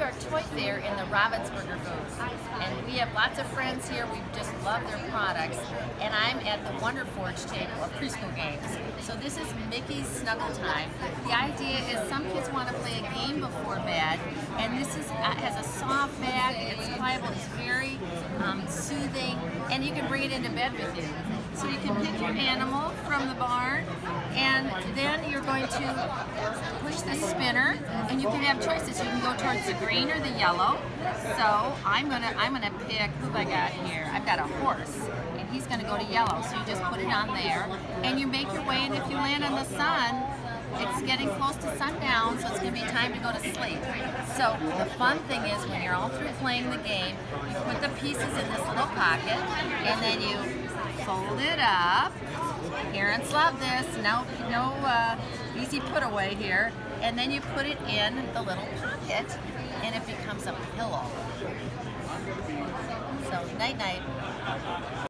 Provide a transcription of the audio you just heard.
our toy fair in the Ravensburger booth. And we have lots of friends here. We just love their products. And I'm at the Wonder Forge table of preschool games. So this is Mickey's Snuggle Time. The idea is some kids want to play a game before bed. And this is uh, has a soft bag. It's pliable. It's very um, soothing. And you can bring it into bed with you. So you can pick your animal from the barn and then you're going to push the spinner and you can have choices. You can go towards the green or the yellow. So I'm gonna I'm gonna pick who I got here. I've got a horse and he's gonna go to yellow. So you just put it on there and you make your way and if you land on the sun, it's getting close to sundown, so it's going to be time to go to sleep. So the fun thing is when you're all through playing the game, you put the pieces in this little pocket, and then you fold it up. Parents love this. No, no uh, easy put away here. And then you put it in the little pocket, and it becomes a pillow. So night night.